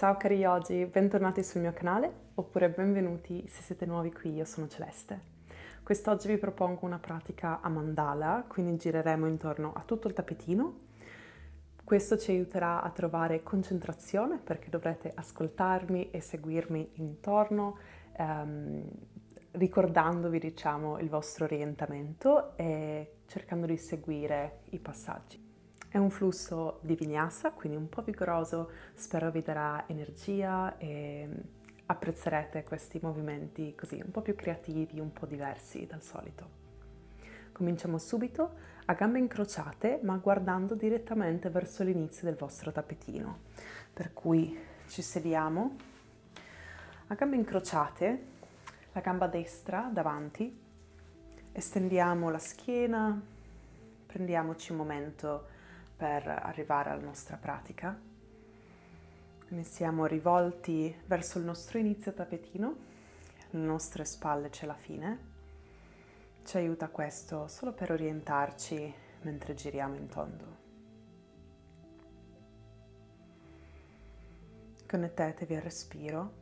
Ciao cari yogi, bentornati sul mio canale oppure benvenuti se siete nuovi qui, io sono Celeste. Quest'oggi vi propongo una pratica a mandala, quindi gireremo intorno a tutto il tappetino. Questo ci aiuterà a trovare concentrazione perché dovrete ascoltarmi e seguirmi intorno, ehm, ricordandovi diciamo il vostro orientamento e cercando di seguire i passaggi. È un flusso di vinyasa, quindi un po' vigoroso, spero vi darà energia e apprezzerete questi movimenti così un po' più creativi, un po' diversi dal solito. Cominciamo subito a gambe incrociate ma guardando direttamente verso l'inizio del vostro tappetino. Per cui ci sediamo a gambe incrociate, la gamba destra davanti, estendiamo la schiena, prendiamoci un momento per arrivare alla nostra pratica. Quindi siamo rivolti verso il nostro inizio tappetino, le nostre spalle c'è la fine. Ci aiuta questo solo per orientarci mentre giriamo in tondo. Connettetevi al respiro,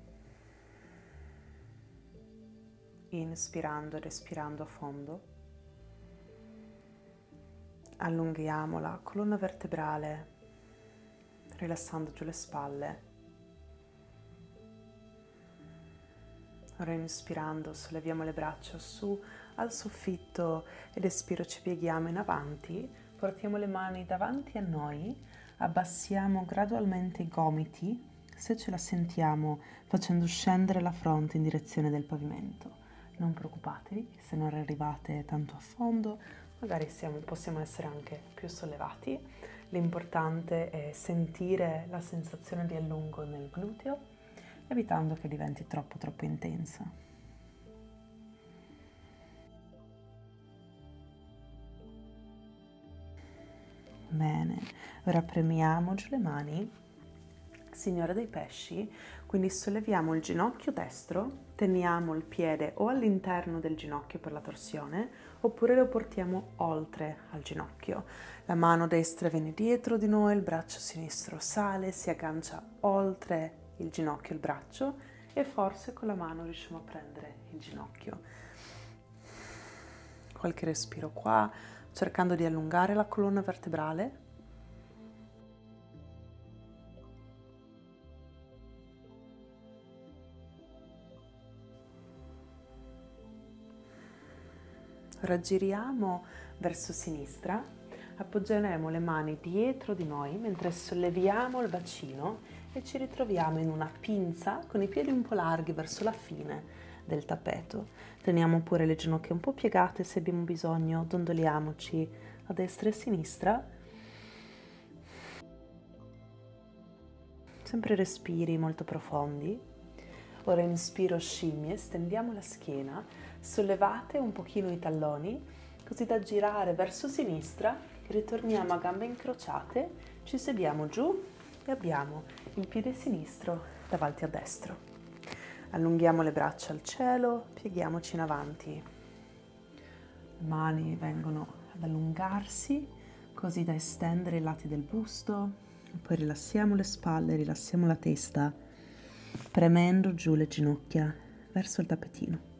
inspirando ed espirando a fondo allunghiamo la colonna vertebrale rilassando giù le spalle. Ora inspirando solleviamo le braccia su al soffitto ed espiro ci pieghiamo in avanti, portiamo le mani davanti a noi, abbassiamo gradualmente i gomiti se ce la sentiamo facendo scendere la fronte in direzione del pavimento. Non preoccupatevi se non arrivate tanto a fondo, magari siamo, possiamo essere anche più sollevati. L'importante è sentire la sensazione di allungo nel gluteo, evitando che diventi troppo troppo intensa. Bene, ora premiamo giù le mani, Signore dei pesci, quindi solleviamo il ginocchio destro, teniamo il piede o all'interno del ginocchio per la torsione oppure lo portiamo oltre al ginocchio. La mano destra viene dietro di noi, il braccio sinistro sale, si aggancia oltre il ginocchio il braccio e forse con la mano riusciamo a prendere il ginocchio. Qualche respiro qua, cercando di allungare la colonna vertebrale raggiriamo verso sinistra, appoggeremo le mani dietro di noi mentre solleviamo il bacino e ci ritroviamo in una pinza con i piedi un po' larghi verso la fine del tappeto. Teniamo pure le ginocchia un po' piegate se abbiamo bisogno, dondoliamoci a destra e a sinistra. Sempre respiri molto profondi. Ora inspiro scimmie, stendiamo la schiena, sollevate un pochino i talloni così da girare verso sinistra, ritorniamo a gambe incrociate, ci sediamo giù e abbiamo il piede sinistro davanti a destro. Allunghiamo le braccia al cielo, pieghiamoci in avanti. Le mani vengono ad allungarsi così da estendere i lati del busto, poi rilassiamo le spalle, rilassiamo la testa, premendo giù le ginocchia verso il tappetino.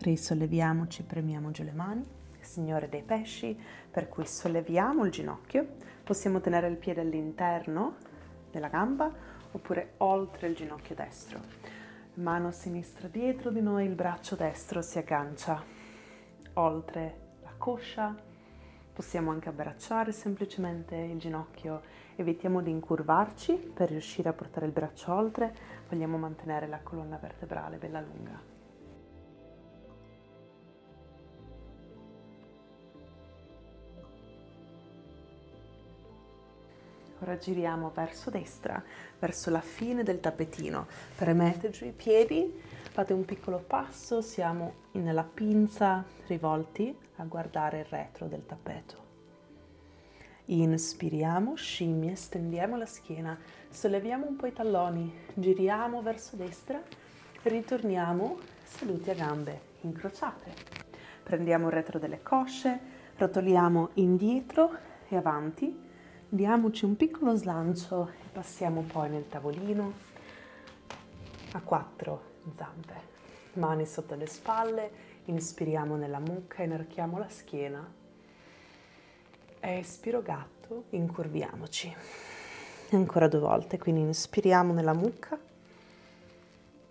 Risolleviamoci, premiamo giù le mani, Signore dei pesci, per cui solleviamo il ginocchio, possiamo tenere il piede all'interno della gamba oppure oltre il ginocchio destro. Mano sinistra dietro di noi, il braccio destro si aggancia oltre la coscia, possiamo anche abbracciare semplicemente il ginocchio, evitiamo di incurvarci per riuscire a portare il braccio oltre, vogliamo mantenere la colonna vertebrale bella lunga. Ora giriamo verso destra, verso la fine del tappetino. Premete giù i piedi, fate un piccolo passo, siamo nella pinza rivolti a guardare il retro del tappeto. Inspiriamo, scimmie, stendiamo la schiena, solleviamo un po' i talloni, giriamo verso destra, ritorniamo seduti a gambe incrociate. prendiamo il retro delle cosce, rotoliamo indietro e avanti, diamoci un piccolo slancio e passiamo poi nel tavolino a quattro zampe. Mani sotto le spalle, inspiriamo nella mucca, inarchiamo la schiena. Espiro gatto, incurviamoci. Ancora due volte, quindi inspiriamo nella mucca,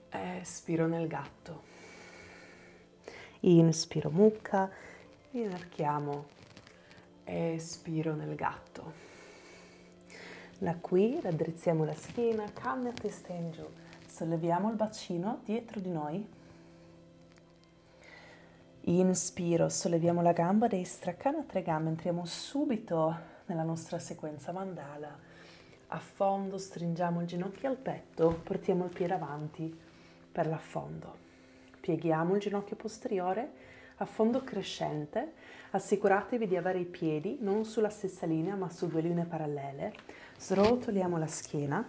espiro nel gatto. Inspiro mucca, inarchiamo, espiro nel gatto. Da qui raddrizziamo la schiena, calma a testa in giù. Solleviamo il bacino dietro di noi. Inspiro, solleviamo la gamba destra, cana tre gambe, entriamo subito nella nostra sequenza mandala. A fondo stringiamo il ginocchio al petto, portiamo il piede avanti per l'affondo. Pieghiamo il ginocchio posteriore a fondo crescente, assicuratevi di avere i piedi non sulla stessa linea ma su due linee parallele. Srotoliamo la schiena,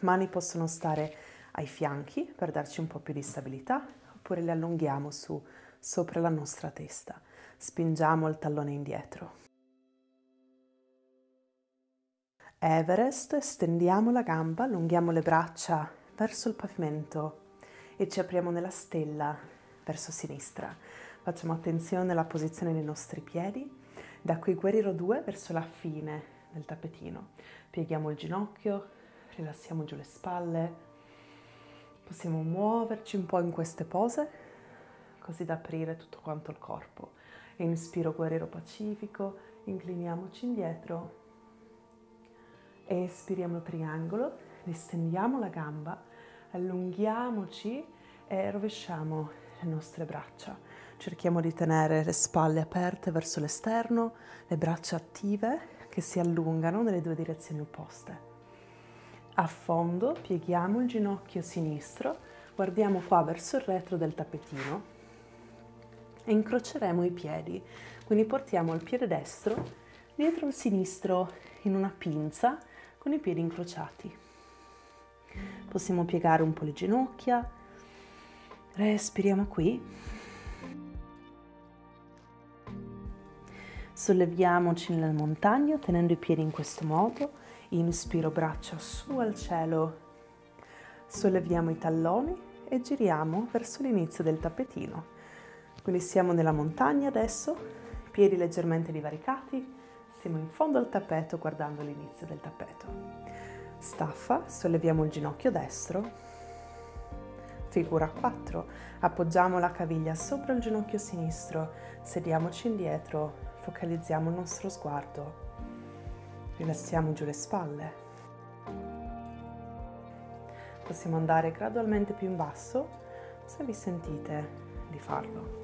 mani possono stare ai fianchi per darci un po' più di stabilità oppure le allunghiamo su sopra la nostra testa. Spingiamo il tallone indietro. Everest, stendiamo la gamba, allunghiamo le braccia verso il pavimento e ci apriamo nella stella verso sinistra. Facciamo attenzione alla posizione dei nostri piedi. Da qui guerriero 2 verso la fine del tappetino. Pieghiamo il ginocchio, rilassiamo giù le spalle. Possiamo muoverci un po' in queste pose, così da aprire tutto quanto il corpo. Inspiro guerriero pacifico, incliniamoci indietro. Espiriamo triangolo, distendiamo la gamba, allunghiamoci e rovesciamo le nostre braccia. Cerchiamo di tenere le spalle aperte verso l'esterno, le braccia attive che si allungano nelle due direzioni opposte. A fondo pieghiamo il ginocchio sinistro, guardiamo qua verso il retro del tappetino e incroceremo i piedi. Quindi portiamo il piede destro dietro il sinistro in una pinza con i piedi incrociati. Possiamo piegare un po' le ginocchia, respiriamo qui. Solleviamoci nella montagna tenendo i piedi in questo modo. Inspiro braccia su al cielo. Solleviamo i talloni e giriamo verso l'inizio del tappetino. Quindi siamo nella montagna adesso, piedi leggermente divaricati, siamo in fondo al tappeto guardando l'inizio del tappeto. Staffa, solleviamo il ginocchio destro, figura 4, appoggiamo la caviglia sopra il ginocchio sinistro, sediamoci indietro, focalizziamo il nostro sguardo, rilassiamo giù le spalle. Possiamo andare gradualmente più in basso se vi sentite di farlo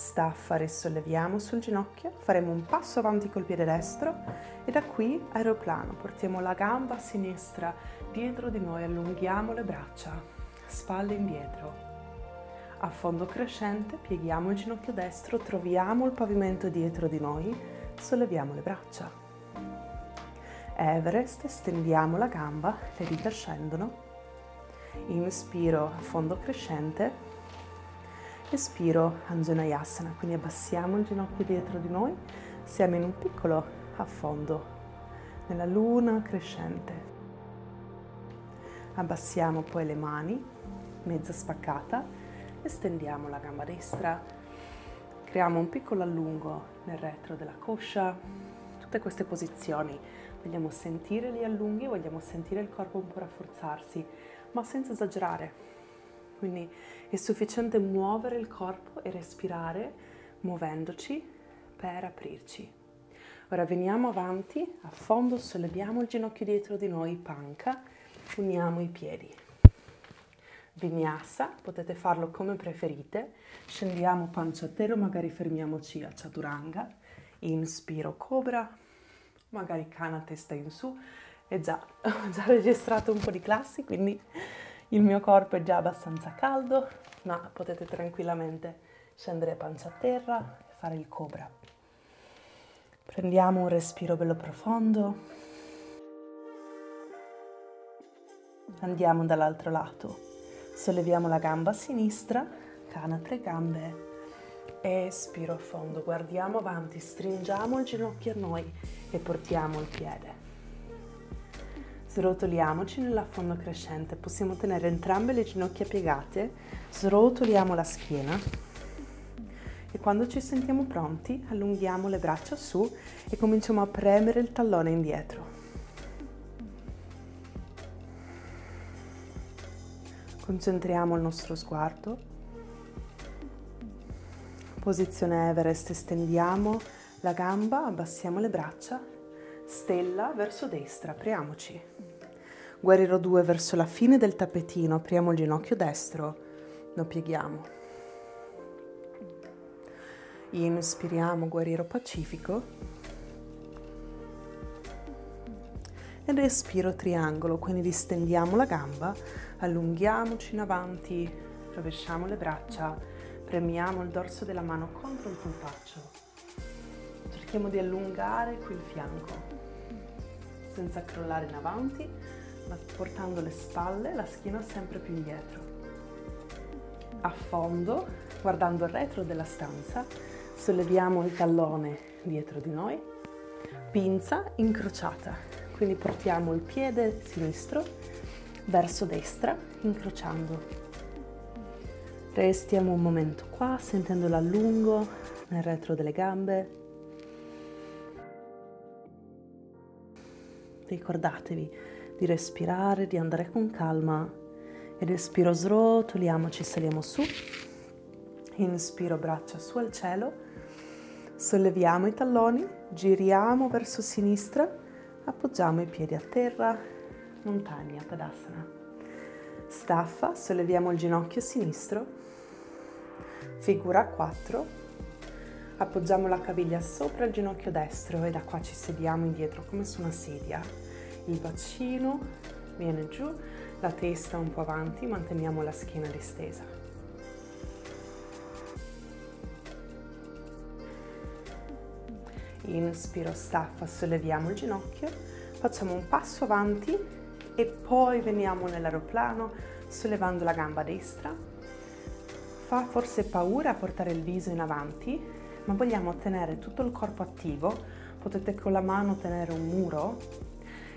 staffa risolleviamo sul ginocchio, faremo un passo avanti col piede destro e da qui aeroplano, portiamo la gamba sinistra dietro di noi, allunghiamo le braccia, spalle indietro. A fondo crescente pieghiamo il ginocchio destro, troviamo il pavimento dietro di noi, solleviamo le braccia. Everest, stendiamo la gamba, le dita scendono. Inspiro a fondo crescente, Respiro Anjanayasana, quindi abbassiamo il ginocchio dietro di noi, siamo in un piccolo affondo, nella luna crescente. Abbassiamo poi le mani, mezza spaccata, estendiamo la gamba destra, creiamo un piccolo allungo nel retro della coscia, tutte queste posizioni. Vogliamo sentire gli allunghi, vogliamo sentire il corpo un po' rafforzarsi, ma senza esagerare quindi è sufficiente muovere il corpo e respirare muovendoci per aprirci. Ora veniamo avanti, a fondo solleviamo il ginocchio dietro di noi, panca, uniamo i piedi. Vinyasa, potete farlo come preferite, scendiamo pancia a terra, magari fermiamoci a chaturanga, inspiro cobra, magari cana testa in su, e già, ho già registrato un po' di classi, quindi il mio corpo è già abbastanza caldo, ma potete tranquillamente scendere pancia a terra e fare il cobra. Prendiamo un respiro bello profondo. Andiamo dall'altro lato. Solleviamo la gamba sinistra, cana tre gambe. Espiro a fondo, guardiamo avanti, stringiamo il ginocchio a noi e portiamo il piede. Srotoliamoci nell'affondo crescente, possiamo tenere entrambe le ginocchia piegate, srotoliamo la schiena e quando ci sentiamo pronti allunghiamo le braccia su e cominciamo a premere il tallone indietro. Concentriamo il nostro sguardo. Posizione Everest, stendiamo la gamba, abbassiamo le braccia, stella verso destra, apriamoci. Guerriero 2 verso la fine del tappetino, apriamo il ginocchio destro, lo pieghiamo. Inspiriamo guerriero pacifico. E respiro triangolo, quindi distendiamo la gamba, allunghiamoci in avanti, rovesciamo le braccia, premiamo il dorso della mano contro il polpaccio. Cerchiamo di allungare qui il fianco, senza crollare in avanti, ma portando le spalle, la schiena sempre più indietro. A fondo, guardando il retro della stanza, solleviamo il tallone dietro di noi, pinza incrociata, quindi portiamo il piede sinistro verso destra, incrociando. Restiamo un momento qua, sentendolo a lungo nel retro delle gambe. Ricordatevi di respirare, di andare con calma e respiro srotoliamoci, saliamo su. Inspiro braccia su al cielo, solleviamo i talloni, giriamo verso sinistra, appoggiamo i piedi a terra, montagna, Tadasana. Staffa, solleviamo il ginocchio sinistro, figura 4, appoggiamo la caviglia sopra il ginocchio destro e da qua ci sediamo indietro come su una sedia. Il bacino viene giù, la testa un po' avanti, manteniamo la schiena distesa. Inspiro, staffa, solleviamo il ginocchio, facciamo un passo avanti e poi veniamo nell'aeroplano sollevando la gamba destra. Fa forse paura portare il viso in avanti, ma vogliamo tenere tutto il corpo attivo. Potete con la mano tenere un muro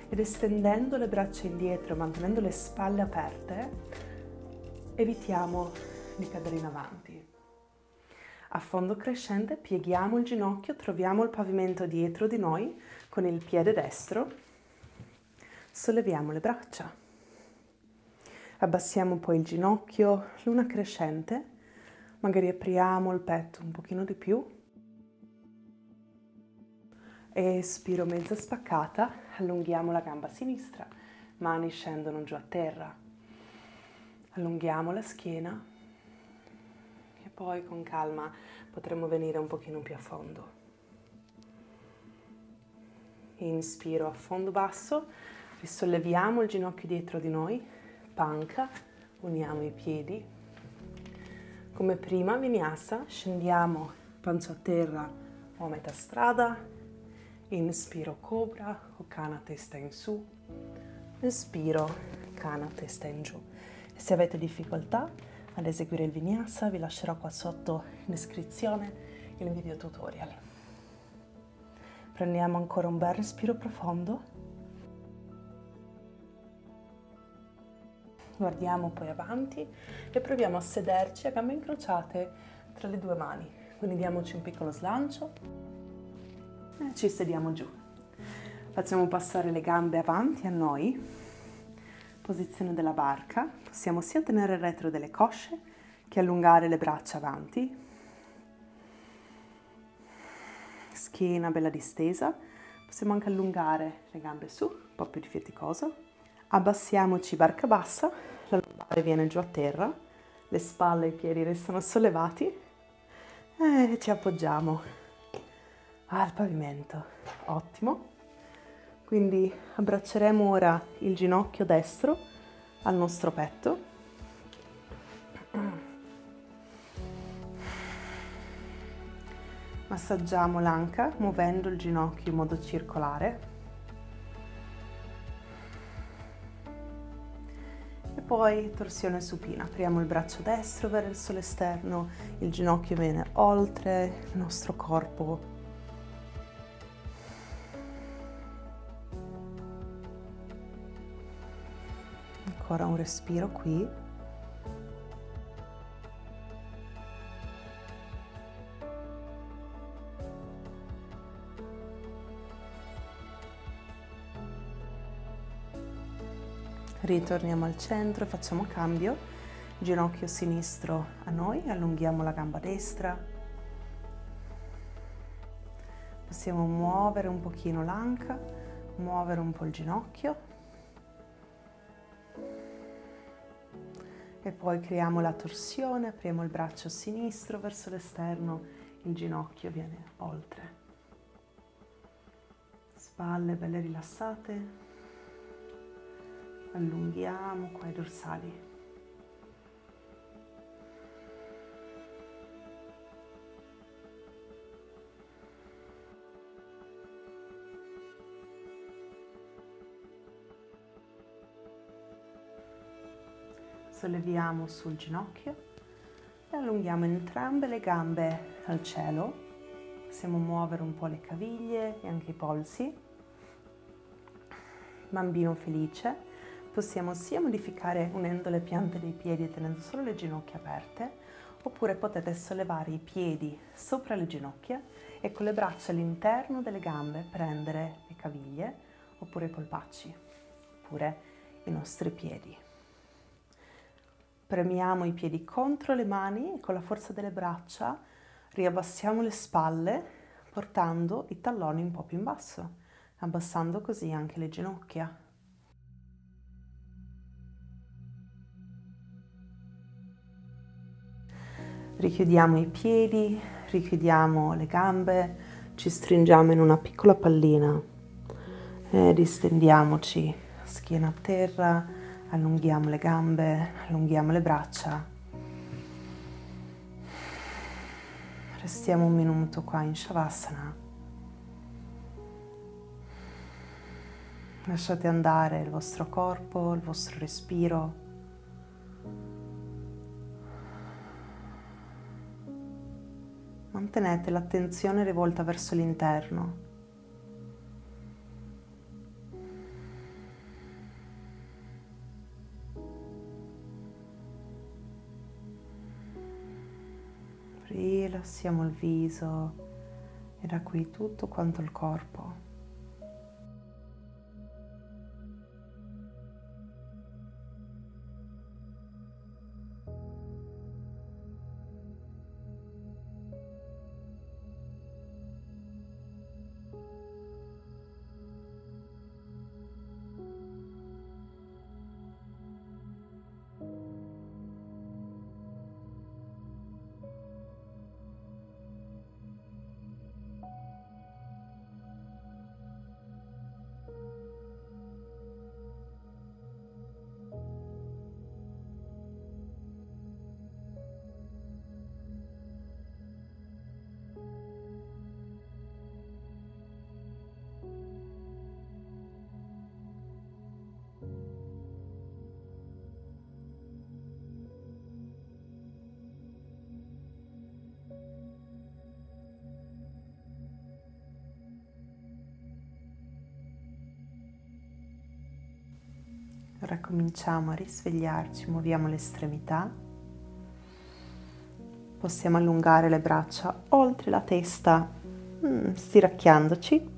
ed estendendo le braccia indietro, mantenendo le spalle aperte, evitiamo di cadere in avanti. A fondo crescente pieghiamo il ginocchio, troviamo il pavimento dietro di noi con il piede destro, solleviamo le braccia, abbassiamo poi il ginocchio, luna crescente, magari apriamo il petto un pochino di più, espiro mezza spaccata, allunghiamo la gamba sinistra, mani scendono giù a terra, allunghiamo la schiena poi con calma potremo venire un pochino più a fondo. Inspiro a fondo basso, risolleviamo il ginocchio dietro di noi, panca, uniamo i piedi. Come prima vinyasa, scendiamo pancia a terra o a metà strada, inspiro cobra o cana testa in su, espiro cana testa in giù. Se avete difficoltà ad eseguire il vinyasa vi lascerò qua sotto in descrizione il video tutorial. Prendiamo ancora un bel respiro profondo. Guardiamo poi avanti e proviamo a sederci a gambe incrociate tra le due mani. Quindi diamoci un piccolo slancio e ci sediamo giù. Facciamo passare le gambe avanti a noi, posizione della barca. Possiamo sia tenere il retro delle cosce che allungare le braccia avanti. Schiena bella distesa. Possiamo anche allungare le gambe su, un po' più di faticoso. Abbassiamoci barca bassa, la lombare viene giù a terra, le spalle e i piedi restano sollevati e ci appoggiamo al pavimento. Ottimo. Quindi abbracceremo ora il ginocchio destro al nostro petto. Massaggiamo l'anca muovendo il ginocchio in modo circolare. poi torsione supina. Apriamo il braccio destro verso l'esterno, il ginocchio viene oltre il nostro corpo. Ancora un respiro qui. ritorniamo al centro, facciamo cambio, ginocchio sinistro a noi, allunghiamo la gamba destra, possiamo muovere un pochino l'anca, muovere un po' il ginocchio poi creiamo la torsione, apriamo il braccio sinistro verso l'esterno, il ginocchio viene oltre. Spalle belle rilassate allunghiamo qua i dorsali. Solleviamo sul ginocchio e allunghiamo entrambe le gambe al cielo. Possiamo muovere un po' le caviglie e anche i polsi. Bambino felice possiamo sia modificare unendo le piante dei piedi e tenendo solo le ginocchia aperte, oppure potete sollevare i piedi sopra le ginocchia e con le braccia all'interno delle gambe prendere le caviglie oppure i polpacci, oppure i nostri piedi. Premiamo i piedi contro le mani e con la forza delle braccia riabbassiamo le spalle portando i talloni un po' più in basso, abbassando così anche le ginocchia. Richiudiamo i piedi, richiudiamo le gambe, ci stringiamo in una piccola pallina e distendiamoci, schiena a terra, allunghiamo le gambe, allunghiamo le braccia. Restiamo un minuto qua in Shavasana. Lasciate andare il vostro corpo, il vostro respiro. mantenete l'attenzione rivolta verso l'interno. Rilassiamo il viso e da qui tutto quanto il corpo. Ora cominciamo a risvegliarci, muoviamo le estremità. Possiamo allungare le braccia oltre la testa, mm, stiracchiandoci.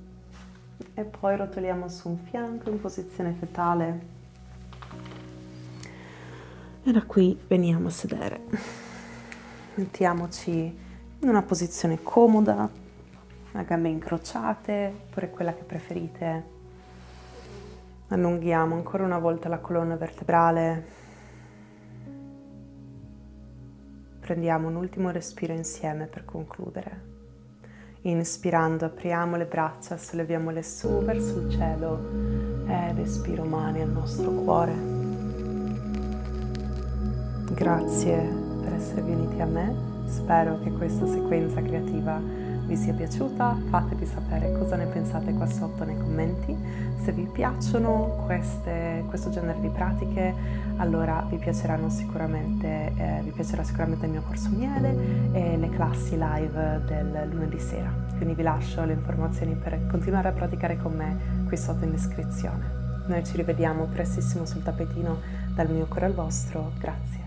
E poi rotoliamo su un fianco in posizione fetale. E da qui veniamo a sedere. Mettiamoci in una posizione comoda, le gambe incrociate, oppure quella che preferite Allunghiamo ancora una volta la colonna vertebrale. Prendiamo un ultimo respiro insieme per concludere. Inspirando apriamo le braccia, solleviamole su verso il cielo ed espiro mani al nostro cuore. Grazie per essere venuti a me. Spero che questa sequenza creativa vi sia piaciuta, fatemi sapere cosa ne pensate qua sotto nei commenti. Se vi piacciono queste, questo genere di pratiche, allora vi sicuramente, eh, vi piacerà sicuramente il mio corso miele e le classi live del lunedì sera. Quindi vi lascio le informazioni per continuare a praticare con me qui sotto in descrizione. Noi ci rivediamo prestissimo sul tappetino dal mio cuore al vostro. Grazie.